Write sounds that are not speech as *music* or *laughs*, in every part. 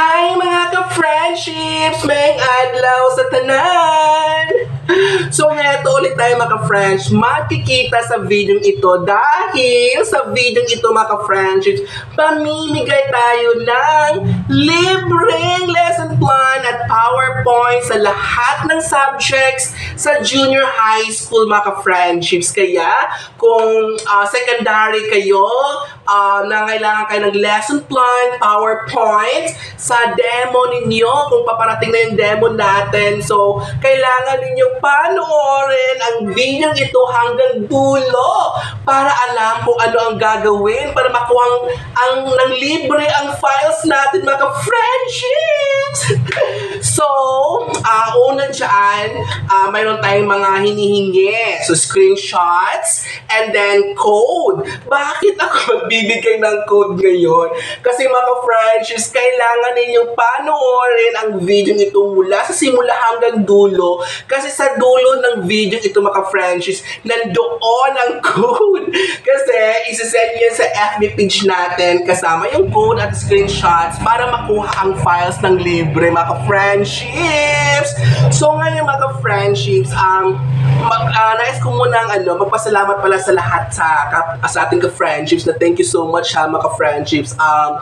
Hi mga ka-friendships! May adlaw sa tanan! So, heto ulit tayo mga ka-friends. Makikita sa video ito dahil sa video ito mga ka-friendships, pamimigay tayo ng libreng lesson plan at PowerPoint sa lahat ng subjects sa junior high school mga ka-friendships. Kaya, kung ah, secondary kayo, ah, na kailangan kayo ng lesson plan, PowerPoint, sa demo ninyo, kung paparating na yung demo natin. So, kailangan ninyong panoorin ang video ito hanggang dulo para alam kung ano ang gagawin para makuha ang, ang ng libre ang files natin mga friendships. so, ah una dyan, ah mayroon tayong mga hinihingi. So, screenshots and then code. Bakit ako *laughs* magbibigay ng code ngayon? Kasi mga friendships, kailangan ninyong panoorin ang video ito mula sa simula hanggang dulo. Kasi sa dulo ng video ito mga friendships, nandoon ang *laughs* code. Kasi isasend yan sa FB page natin kasama yung code at screenshots para makuha ang files ng libre mga friendships. So ngayon mga friendships, um, mag, uh, nais ko muna ang ano, magpasalamat pala sa lahat sa, sa ating ka-friendships na thank you so much ha mga friendships. Um,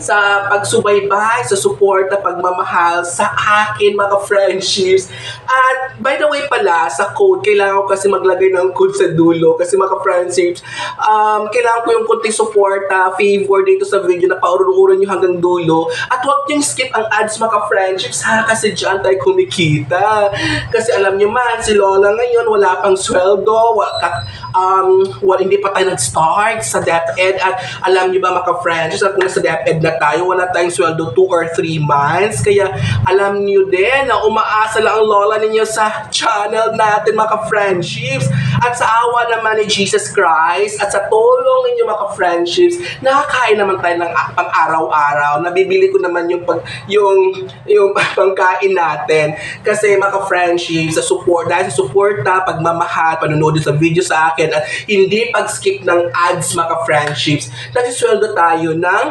sa pagsubaybay, sa suporta, pagmamahal sa akin mga friendships. At by the way pala, sa code, kailangan ko kasi maglagay ng code sa dulo kasi mga friendships, um, kailangan ko yung kunting suporta, favor dito sa video na paurun-urun nyo hanggang dulo. At huwag yung skip ang ads mga friendships ha, kasi dyan tayo kumikita. Kasi alam nyo man, si Lola ngayon wala pang sweldo, wala, um, wala, hindi pa tayo nag-start sa DepEd at alam nyo ba mga friendships, at kung nasa DepEd na tayo, wala tayong sweldo 2 or 3 months. Kaya alam niyo din na umaasa lang ang lola ninyo sa channel natin mga friendships At sa awa naman ni Jesus Christ at sa tulong ninyo mga friendships nakakain naman tayo ng pang araw-araw. Nabibili ko naman yung pag, yung yung *laughs* pangkain natin. Kasi mga friendships sa support, dahil sa suporta, pagmamahal, panonood sa video sa akin at hindi pag-skip ng ads mga friendships nagsisweldo tayo ng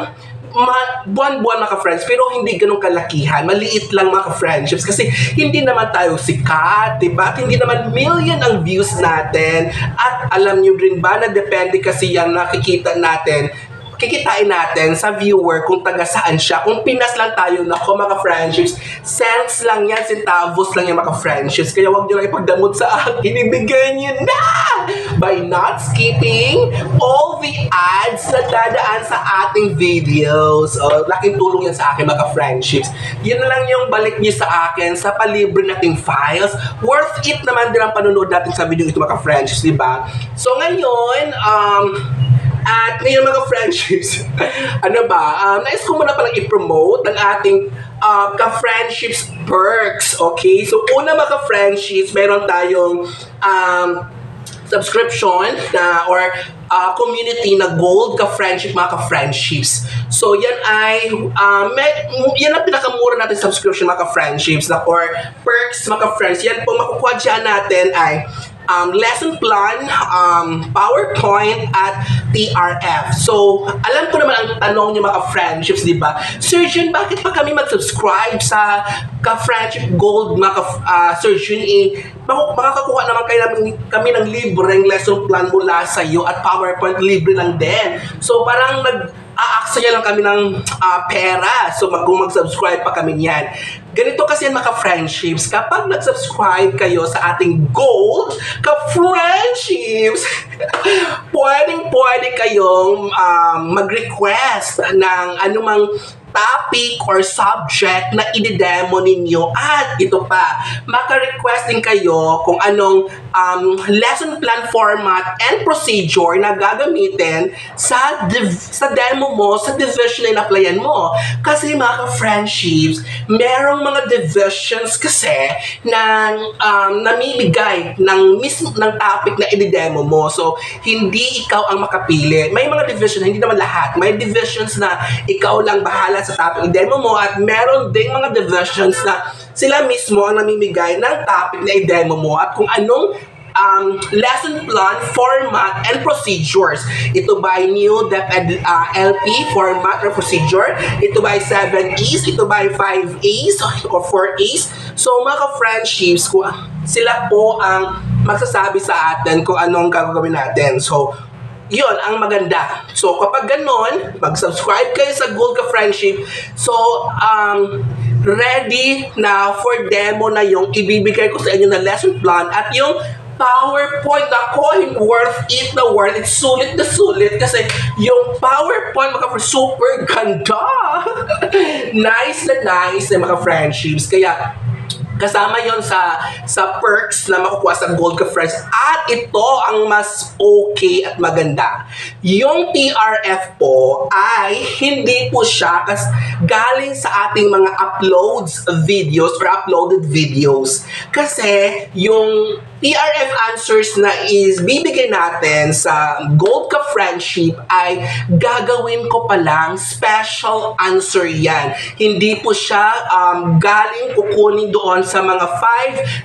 buwan-buwan mga friends pero hindi ganun kalakihan. Maliit lang mga friendships kasi hindi naman tayo sikat, di ba? Hindi naman million ang views natin. At alam niyo rin ba na depende kasi yung nakikita natin kikitain natin sa viewer kung taga saan siya. Kung Pinas lang tayo, nako mga friendships, cents lang yan, centavos lang yan mga friendships. Kaya wag nyo lang ipagdamot sa akin, ibigay nyo na! By not skipping all the ads na dadaan sa ating videos. Oh, laking tulong yan sa akin mga friendships. Yan lang yung balik nyo sa akin sa palibre nating files. Worth it naman din ang panonood natin sa video ito mga friendships, di ba? So ngayon, um, at ngayon mga friendships, *laughs* ano ba, um, nais ko muna palang i-promote ang ating uh, ka-friendships perks, okay? So una mga friendships meron tayong um, subscription na or uh, community na gold ka-friendship, mga ka-friendships. So, yan ay, uh, may, yan ang pinakamura natin subscription, mga ka-friendships, na, or perks, mga ka-friends. Yan po, makukuha dyan natin ay um, lesson plan, um, PowerPoint, at TRF. So, alam ko naman ang tanong niyo mga friendships, di ba? Surgeon, bakit pa kami mag-subscribe sa ka-friendship gold mga ka, uh, surgeon? Eh, makakakuha naman kayo namin, kami ng libreng lesson plan mula sa iyo at PowerPoint libre lang din. So, parang nag aaksaya lang kami ng uh, pera. So mag mag-subscribe pa kami niyan. Ganito kasi yan mga friendships. Kapag nag-subscribe kayo sa ating gold, ka-friendships, *laughs* pwedeng pwede kayong um, mag-request ng anumang topic or subject na i-demo ninyo. At ito pa, maka-request din kayo kung anong um, lesson plan format and procedure na gagamitin sa div- sa demo mo, sa division na in-applyan mo. Kasi mga friendships merong mga divisions kasi na um, namimigay ng mismo ng topic na i-demo mo. So, hindi ikaw ang makapili. May mga division, hindi naman lahat. May divisions na ikaw lang bahala sa topic i-demo mo at meron ding mga divisions na sila mismo ang namimigay ng topic na i-demo mo at kung anong um, lesson plan, format, and procedures. Ito by new DepEd uh, LP format or procedure. Ito by 7 E's. Ito by 5 A's or 4 A's. So mga friendships, sila po ang magsasabi sa atin kung anong gagawin natin. So, yun ang maganda. So, kapag ganon, mag-subscribe kayo sa Gold Ka Friendship. So, um, ready na for demo na yung ibibigay ko sa inyo na lesson plan at yung PowerPoint ako, worth it na worth it. Sulit na sulit kasi yung PowerPoint mga super ganda. *laughs* nice na nice na mga friendships. Kaya Kasama yon sa sa perks na makukuha sa Gold Ka Friends. At ito ang mas okay at maganda. Yung TRF po ay hindi po siya kas galing sa ating mga uploads videos or uploaded videos. Kasi yung TRF answers na is bibigay natin sa Gold Ka Friendship ay gagawin ko pa lang special answer yan. Hindi po siya um, galing kukunin doon sa mga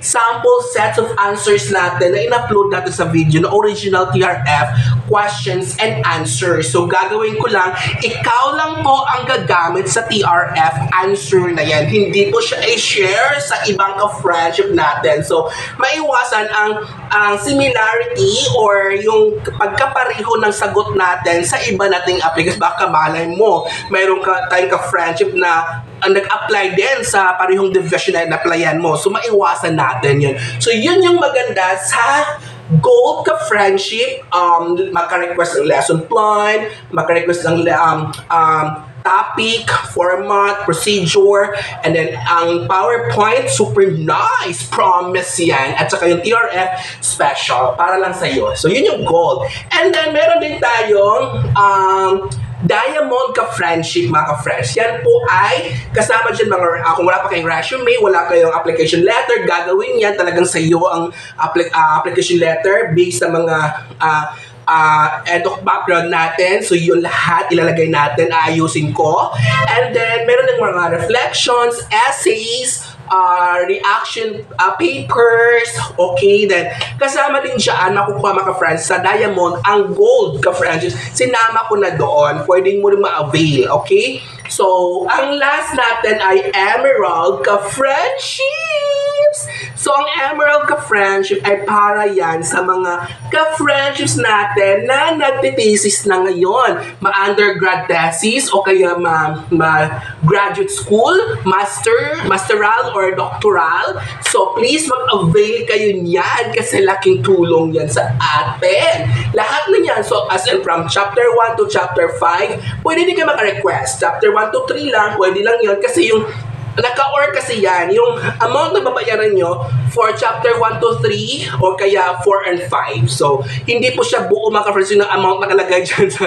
5 sample sets of answers natin na in-upload natin sa video na original TRF questions and answers. So gagawin ko lang, ikaw lang po ang gagamit sa TRF answer na yan. Hindi po siya i-share sa ibang ka-friendship natin. So maiwasan naman ang ang similarity or yung pagkapareho ng sagot natin sa iba nating applicants. Baka malay mo, mayroon ka tayong ka-friendship na ang nag-apply din sa parehong division na in-applyan mo. So, maiwasan natin yun. So, yun yung maganda sa gold ka friendship, um, maka-request ng lesson plan, maka-request ng um, um, topic, format, procedure, and then ang PowerPoint, super nice, promise yan. At saka yung TRF, special, para lang sa'yo. So, yun yung gold. And then, meron din tayong um, Diamond ka friendship mga ka-friends. Yan po ay kasama dyan mga, uh, kung wala pa kayong resume, wala kayong application letter, gagawin yan talagang sa iyo ang applic- uh, application letter based sa mga uh, uh, edok background natin. So, yun lahat ilalagay natin, ayusin ko. And then, meron ng mga reflections, essays, uh, reaction uh, papers, okay, then kasama din dyan, makukuha mga friends sa Diamond, ang gold ka friends, sinama ko na doon, pwedeng mo rin ma-avail, okay? So, ang last natin ay Emerald ka friendships. So, ang Emerald ka friendship ay para yan sa mga ka friendships natin na nagtitesis na ngayon. Ma-undergrad thesis o kaya ma-graduate ma school, master, masteral or doctoral. So, please mag-avail kayo niyan kasi laking tulong yan sa atin. Lahat na yan. So, as in from chapter 1 to chapter 5, pwede din kayo maka-request. Chapter 1 to 3 lang, pwede lang yun kasi yung naka-or kasi yan, yung amount na babayaran nyo for chapter 1 to 3 or kaya 4 and 5. So, hindi po siya buo mga friends yung amount nakalagay *laughs* dyan sa,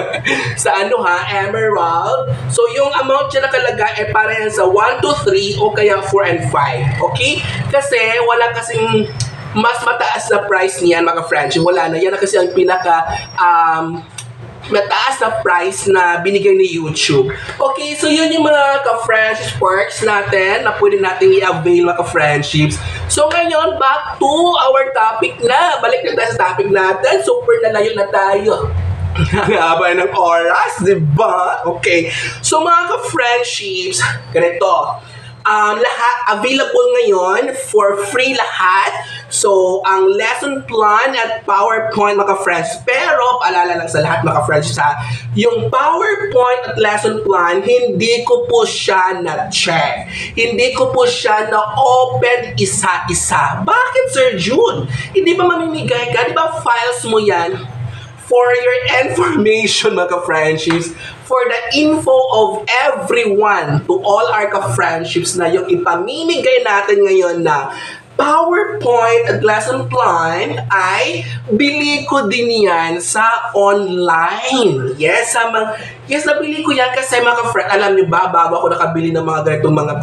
sa ano ha, Emerald. So, yung amount dyan nakalagay ay para sa 1 to 3 o kaya 4 and 5. Okay? Kasi wala kasing mas mataas na price niyan mga friends. Wala na. Yan na kasi ang pinaka um, mataas na price na binigay ni YouTube. Okay, so yun yung mga ka-friendship perks natin na pwede natin i-avail mga ka-friendships. So ngayon, back to our topic na. Balik na tayo sa topic natin. Super nalayo na tayo. *laughs* Haba ng oras, di ba? Okay. So mga ka-friendships, ganito um, lahat available ngayon for free lahat. So, ang lesson plan at PowerPoint mga friends. Pero, paalala lang sa lahat mga friends sa yung PowerPoint at lesson plan, hindi ko po siya na-check. Hindi ko po siya na-open isa-isa. Bakit, Sir June? Hindi ba mamimigay ka? Di ba files mo yan? For your *laughs* information, mga friendships, for the info of everyone to all our ka-friendships na yung ipamimigay natin ngayon na PowerPoint at lesson plan ay bili ko din yan sa online. Yes, sa mga, yes, nabili ko yan kasi mga friend, alam niyo ba, bago ako nakabili ng mga ganitong mga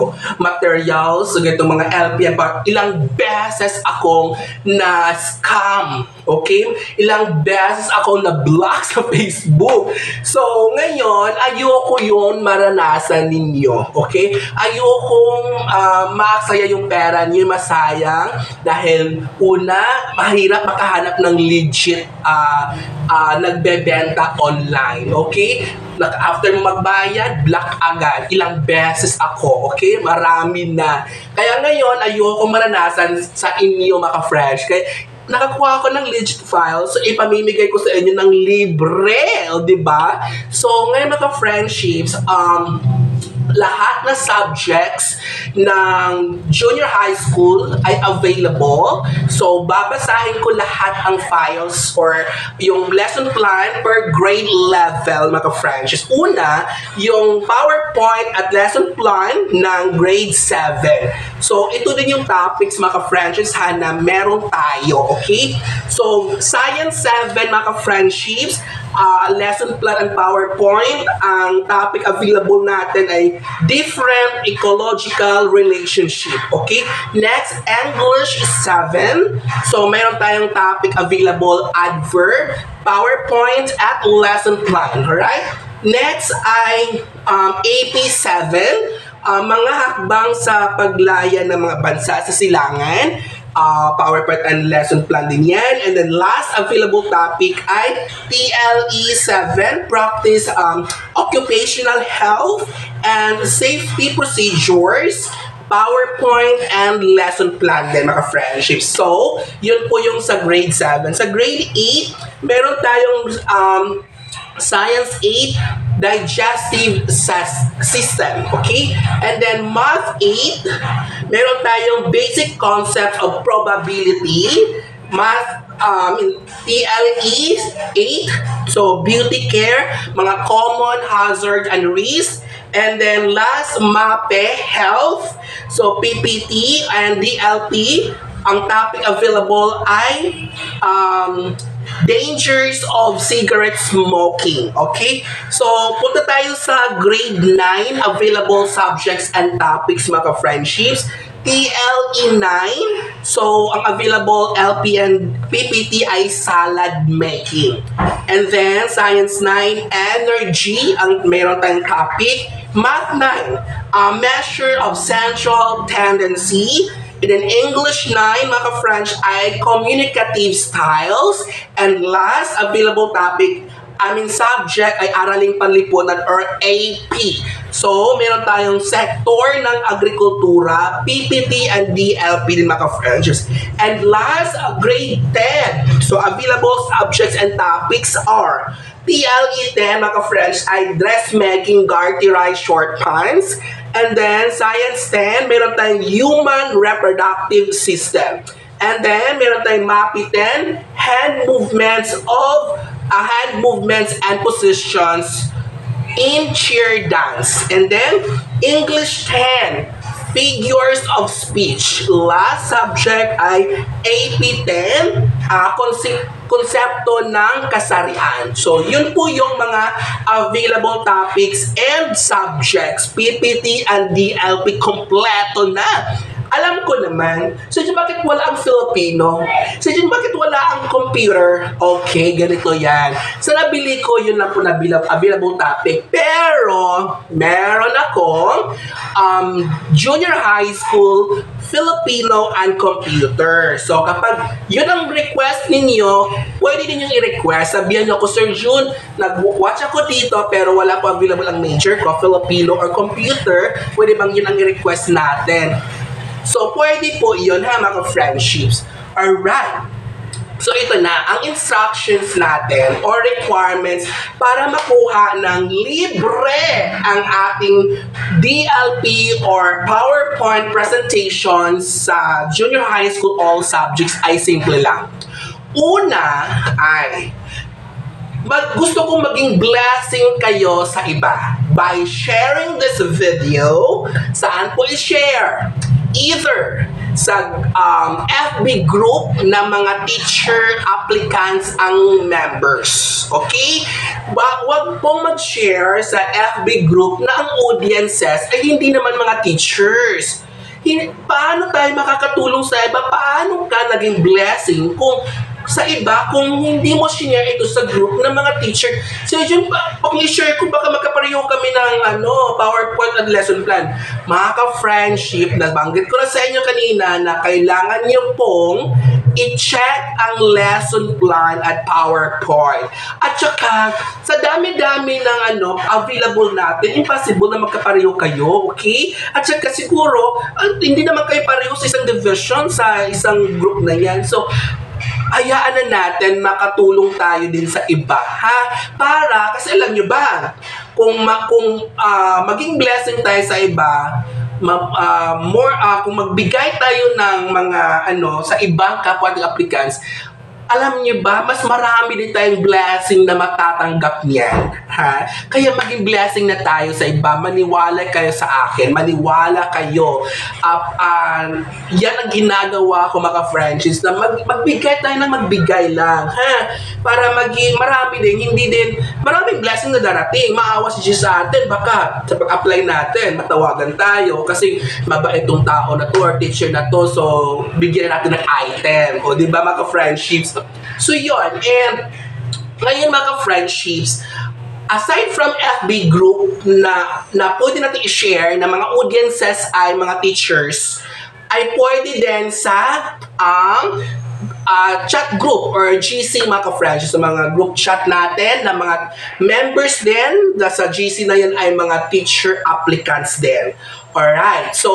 materials, ganitong mga LPM, ilang beses akong na scam. Okay? Ilang beses ako na block sa Facebook. So, ngayon, ayoko yun maranasan ninyo. Okay? Ayokong uh, maksaya yung pera niyo, masaya sayang dahil una, mahirap makahanap ng legit uh, uh, nagbebenta online. Okay? after mo magbayad, black agad. Ilang beses ako, okay? Marami na. Kaya ngayon, ayoko maranasan sa inyo, mga fresh. Kaya nakakuha ako ng legit file, so ipamimigay ko sa inyo ng libre, di ba? So, ngayon mga friendships, um, lahat na subjects ng junior high school ay available. So, babasahin ko lahat ang files or yung lesson plan per grade level, mga Francis. Una, yung PowerPoint at lesson plan ng grade 7. So, ito din yung topics, mga Francis, na meron tayo, okay? So, Science 7, mga friendships, uh, lesson plan and PowerPoint. Ang topic available natin ay different ecological relationship. Okay? Next, English 7. So, meron tayong topic available, adverb, PowerPoint, at lesson plan. Alright? Next ay um, AP7, uh, mga hakbang sa paglaya ng mga bansa sa silangan uh, PowerPoint and lesson plan din yan. And then last available topic ay PLE 7, Practice um, Occupational Health and Safety Procedures PowerPoint and lesson plan din mga friendships. So, yun po yung sa grade 7. Sa grade 8, meron tayong um, Science 8, digestive system. Okay? And then Math 8, meron tayong basic concept of probability. Math um, TLE 8, so beauty care, mga common hazard and risk. And then last, MAPE, health. So PPT and DLP, ang topic available ay um, dangers of cigarette smoking. Okay? So, punta tayo sa grade 9, available subjects and topics, mga friendships. TLE 9, so ang available LP and PPT ay salad making. And then, Science 9, Energy, ang meron tayong topic. Math 9, a measure of central tendency. In an English 9, mga French ay communicative styles. And last available topic, aming subject ay araling panlipunan or AP. So, meron tayong sector ng agrikultura, PPT and DLP din mga Frenches. And last, grade 10. So, available subjects and topics are PLE 10 mga French ay dressmaking, garterized short pants, And then, Science 10, meron tayong Human Reproductive System. And then, meron tayong MAPI 10, Hand Movements of uh, Hand Movements and Positions in Chair Dance. And then, English 10, Figures of Speech. Last subject ay AP10, uh, concept konsepto ng kasarian. So, yun po yung mga available topics and subjects. PPT and DLP kompleto na. Alam ko naman, so dyan bakit wala ang Filipino? So dyan bakit wala ang computer? Okay, ganito yan. So nabili ko, yun lang po nabilang available topic. Pero, meron akong um, junior high school Filipino and computer. So kapag yun ang request ninyo, pwede din yung i-request. Sabihan nyo ako, Sir June, nag-watch ako dito pero wala po available ang major ko, Filipino or computer. Pwede bang yun ang i-request natin? So, pwede po yun ha, mga friendships. Alright. So, ito na, ang instructions natin or requirements para makuha ng libre ang ating DLP or PowerPoint presentation sa junior high school all subjects ay simple lang. Una ay mag gusto kong maging blessing kayo sa iba by sharing this video. Saan po i-share? Either sa um, FB group ng mga teacher applicants ang members. Okay? Ba wag pong mag-share sa FB group na ang audiences ay hindi naman mga teachers. Hin paano tayo makakatulong sa iba? Paano ka naging blessing kung sa iba kung hindi mo share ito sa group ng mga teacher. So yun, pa- pag i-share ko, baka magkapareho kami ng ano, PowerPoint at lesson plan. Mga ka-friendship, nabanggit ko na sa inyo kanina na kailangan niyo pong i-check ang lesson plan at PowerPoint. At saka, sa dami-dami ng ano, available natin, impossible na magkapareho kayo, okay? At saka siguro, ah, hindi naman kayo pareho sa isang division, sa isang group na yan. So, hayaan na natin makatulong tayo din sa iba, ha? Para, kasi alam nyo ba, kung, ma, kung ah, maging blessing tayo sa iba, ma, ah, more ah, kung magbigay tayo ng mga ano sa ibang kapwa ng applicants alam niyo ba, mas marami din tayong blessing na matatanggap niyan. Ha? Kaya maging blessing na tayo sa iba. Maniwala kayo sa akin. Maniwala kayo. Uh, uh, yan ang ginagawa ko mga friendships na mag, magbigay tayo ng magbigay lang. Ha? Para maging marami din, hindi din, maraming blessing na darating. Maawa si Jesus sa atin. Baka sa pag-apply natin, matawagan tayo kasi mabait tong tao na to or teacher na to. So, bigyan natin ng item. O, di ba mga friendships? So, yun. And, ngayon mga friendships, aside from FB group na, na pwede natin i-share na mga audiences ay mga teachers, ay pwede din sa ang uh, chat group or GC mga ka-friends, sa mga group chat natin na mga members din na sa GC na yan ay mga teacher applicants din. Alright, so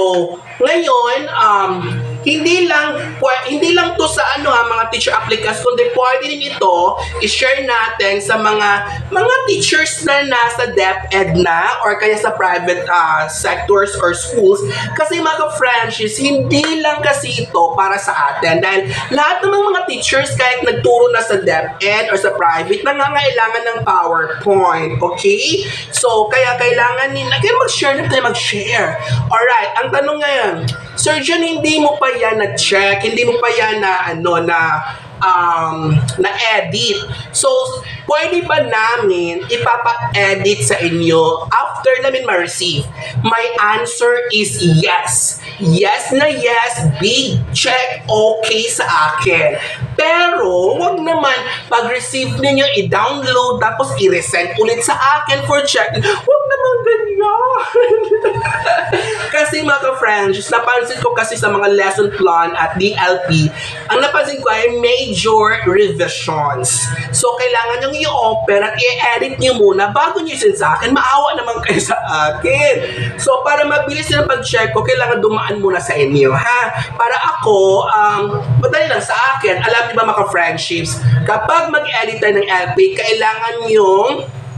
ngayon, um, hindi lang hindi lang to sa ano ha, mga teacher applicants, kundi pwede din ito i-share natin sa mga mga teachers na nasa DepEd na or kaya sa private uh, sectors or schools. Kasi mga friendships, hindi lang kasi ito para sa atin dahil lahat ng mga teachers kahit nagturo na sa DepEd or sa private, nangangailangan ng PowerPoint. Okay? So, kaya kailangan nila, kaya mag-share na tayo mag-share. Alright, ang tanong ngayon, Surgeon, hindi mo pa yan na-check, hindi mo pa yan na, ano, na, um, na-edit. So, pwede ba namin ipapa-edit sa inyo after namin ma-receive? My answer is yes. Yes na yes, big check, okay sa akin. Pero, wag naman, pag-receive ninyo, i-download, tapos i-resend ulit sa akin for check. Wag naman ganyan. *laughs* kasi mga friends, napansin ko kasi sa mga lesson plan at DLP, ang napansin ko ay major revisions. So, kailangan nyo i-open at i-edit nyo muna bago nyo send sa akin. Maawa naman kayo sa akin. So, para mabilis na pag-check ko, kailangan dumaan muna sa inyo, ha? Para ako, um, madali lang sa akin, alam niyo ba mga friendships, kapag mag-edit tayo ng LP, kailangan yung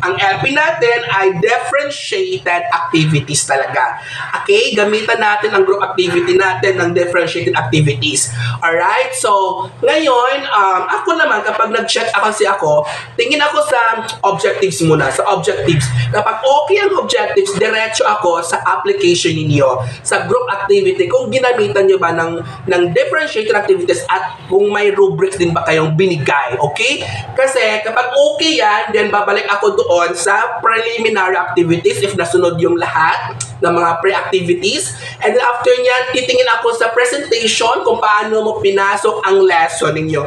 ang LP natin ay differentiated activities talaga. Okay? Gamitan natin ang group activity natin ng differentiated activities. Alright? So, ngayon, um, ako naman, kapag nag-check ako si ako, tingin ako sa objectives muna, sa objectives. Kapag okay ang objectives, diretso ako sa application ninyo, sa group activity, kung ginamitan nyo ba ng, ng differentiated activities at kung may rubrics din ba kayong binigay. Okay? Kasi kapag okay yan, then babalik ako doon doon sa preliminary activities if nasunod yung lahat ng mga pre-activities. And after niyan, titingin ako sa presentation kung paano mo pinasok ang lesson ninyo.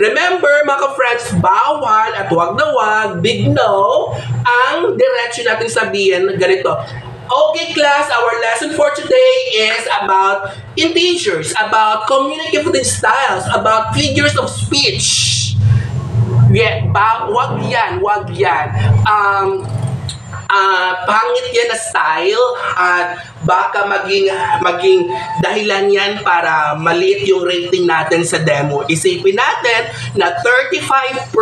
Remember, mga friends, bawal at wag na wag, big no, ang direction natin sabihin ganito. Okay, class, our lesson for today is about integers, about communicative styles, about figures of speech. Yeah, ba, wag yan, wag yan. Um, uh, pangit yan na style at baka maging maging dahilan yan para maliit yung rating natin sa demo. Isipin natin na 35%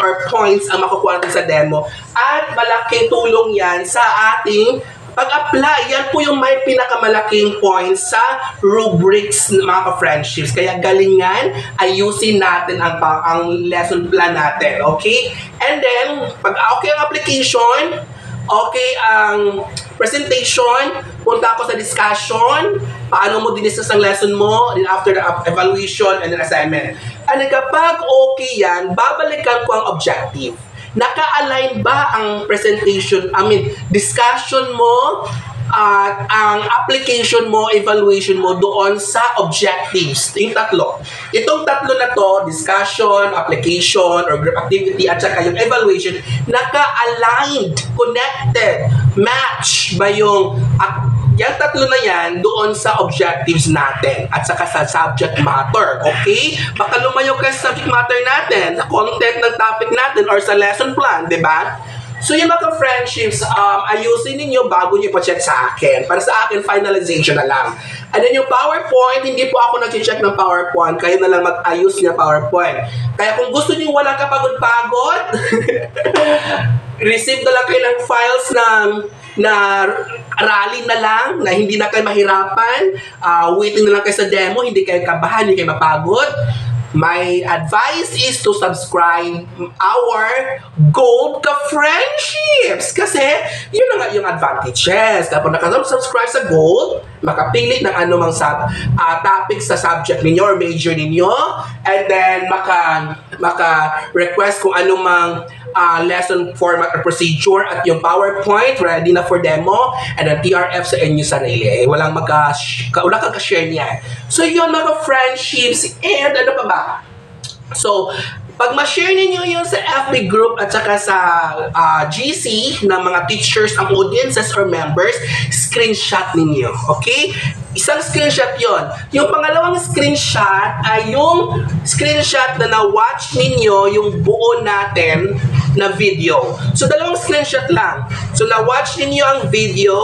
or points ang makukuha natin sa demo at malaking tulong yan sa ating pag-apply, yan po yung may pinakamalaking points sa rubrics ng mga friendships. Kaya galingan, ayusin natin ang, ang lesson plan natin. Okay? And then, pag okay ang application, okay ang presentation, punta ako sa discussion, paano mo diniscuss ang lesson mo, then after the evaluation and then assignment. And kapag okay yan, babalikan ko ang objective naka-align ba ang presentation, I mean, discussion mo at ang application mo, evaluation mo doon sa objectives. Yung tatlo. Itong tatlo na to, discussion, application, or group activity, at saka yung evaluation, naka-aligned, connected, match ba yung yung tatlo na yan doon sa objectives natin at saka sa subject matter, okay? Baka lumayo ka sa subject matter natin, sa content ng topic natin or sa lesson plan, di ba? So yung mga friendships, um, ayusin ninyo bago nyo pa-check sa akin. Para sa akin, finalization na lang. And then yung PowerPoint, hindi po ako nag-check ng PowerPoint. Kayo na lang mag-ayos niya PowerPoint. Kaya kung gusto niyo walang kapagod-pagod, *laughs* receive na lang kayo ng files ng na rally na lang, na hindi na kayo mahirapan, uh, waiting na lang kayo sa demo, hindi kayo kabahan, hindi kayo mapagod. My advice is to subscribe our Gold Ka Friendships. Kasi, yun na nga yung advantages. Kapag nakasubscribe sa Gold, makapili ng anumang sub, uh, topic sa subject ninyo or major ninyo. And then, maka, maka request kung anumang uh, lesson format or procedure at yung PowerPoint ready na for demo and then TRF sa inyo sarili. Eh, walang magka, wala kang ka-share niyan. So yun mga friendships and ano pa ba? So, pag ma-share ninyo yun sa FB group at saka sa uh, GC ng mga teachers, ang audiences or members, screenshot ninyo. Okay? Isang screenshot yon. Yung pangalawang screenshot ay yung screenshot na na-watch ninyo yung buo natin na video. So, dalawang screenshot lang. So, na-watch ninyo ang video,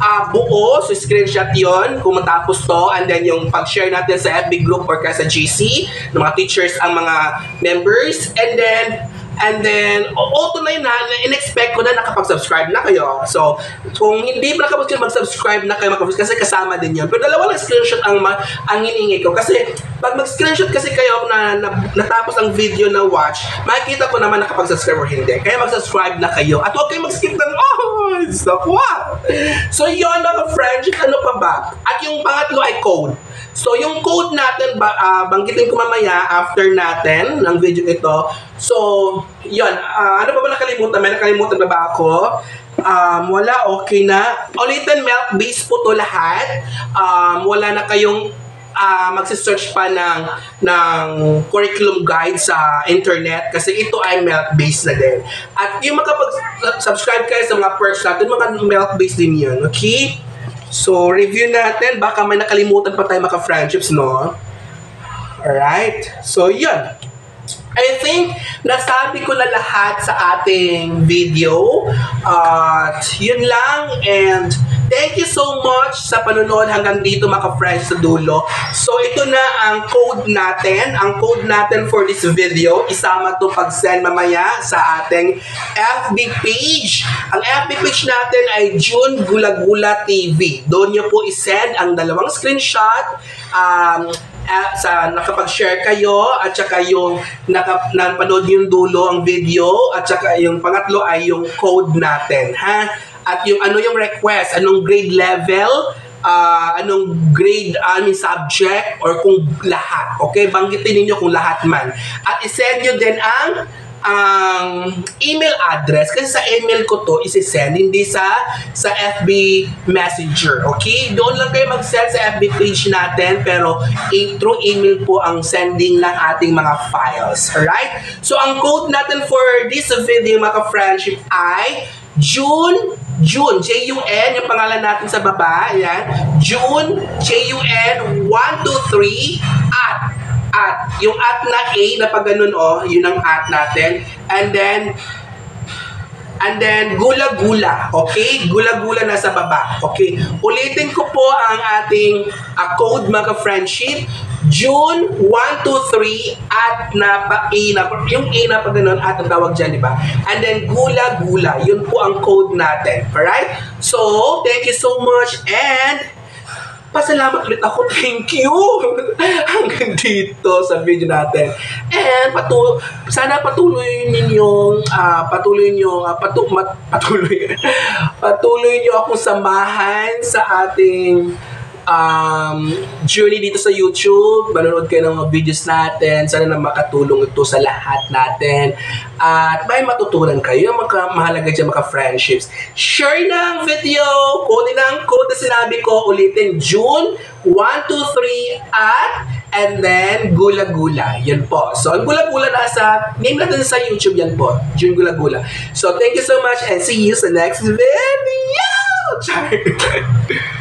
uh, buo, so screenshot yon kung matapos to, and then yung pag-share natin sa FB group or sa GC, ng mga teachers ang mga members, and then And then, auto na in-expect ko na nakapag-subscribe na kayo. So, kung hindi pa nakapag mag-subscribe na kayo, mag kasi kasama din yun. Pero dalawa lang screenshot ang, ma- ang hiningi ko. Kasi, pag mag-screenshot kasi kayo na, na, natapos ang video na watch, makikita ko naman nakapag-subscribe or hindi. Kaya mag-subscribe na kayo. At huwag kayo mag-skip ng, *laughs* oh, so what? So, yun mga friends, ano pa ba? At yung pangatlo ay code. So, yung code natin, ba, uh, banggitin ko mamaya after natin ng video ito. So, yun. Uh, ano pa ba nakalimutan? May nakalimutan na ba ako? Um, wala, okay na. Ulitin, milk base po to lahat. Um, wala na kayong uh, magse-search pa ng ng curriculum guide sa internet kasi ito ay milk-based na din. At yung makapag-subscribe kayo sa mga perks natin, mga milk-based din yun, okay? So, review natin. Baka may nakalimutan pa tayo maka-friendships, no? Alright? So, yun. I think nasabi ko na lahat sa ating video. At uh, yun lang and thank you so much sa panonood hanggang dito mga friends sa dulo. So ito na ang code natin. Ang code natin for this video. Isama to pag-send mamaya sa ating FB page. Ang FB page natin ay June Gulagula TV. Doon nyo po isend ang dalawang screenshot. Um, uh, sa nakapag-share kayo at saka yung naka, napanood yung dulo ang video at saka yung pangatlo ay yung code natin ha at yung ano yung request anong grade level uh, anong grade, I mean subject, or kung lahat. Okay? Banggitin ninyo kung lahat man. At isend nyo din ang ang email address. Kasi sa email ko to isi-send hindi sa sa FB Messenger okay? Doon lang kayo mag-send sa FB page natin pero in, through email po ang sending ng ating mga files alright? So ang code natin for this video mga friendship ay June June, J-U-N, yung pangalan natin sa baba, ayan. June, J-U-N, 1, 2, 3, at. Yung at na A na pag ganun, oh, yun ang at natin. And then, And then, gula-gula. Okay? Gula-gula na sa baba. Okay? Ulitin ko po ang ating uh, code mga friendship. June 1, 2, 3 at na pa A na, yung A na pa ganun at ang tawag dyan, di ba? And then gula-gula, yun po ang code natin. Alright? So, thank you so much and Pasalamat ulit ako. Thank you. *laughs* Hanggang dito sa video natin. And patu sana patuloy ninyong uh, patuloy niyo uh, patu mat *laughs* patuloy patuloy niyo akong samahan sa ating um, journey dito sa YouTube. Manonood kayo ng mga videos natin. Sana na makatulong ito sa lahat natin. At may matutunan kayo. Maka, mahalaga dyan maka friendships. Share ng video. Kunin ang code na sinabi ko. Ulitin, June 1, 2, 3 at and then gula-gula. Yan po. So, ang gula-gula nasa, name natin sa YouTube yan po. June gula-gula. So, thank you so much and see you sa next video! *laughs* Char!